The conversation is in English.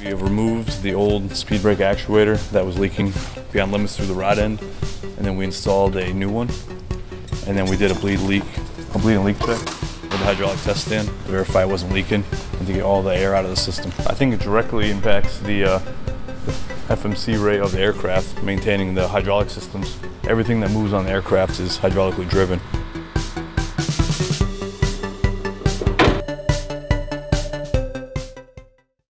We have removed the old speed brake actuator that was leaking beyond limits through the rod end, and then we installed a new one. And then we did a bleed leak, a bleed and leak check with the hydraulic test stand to verify it wasn't leaking and to get all the air out of the system. I think it directly impacts the, uh, the FMC rate of the aircraft, maintaining the hydraulic systems. Everything that moves on the aircraft is hydraulically driven.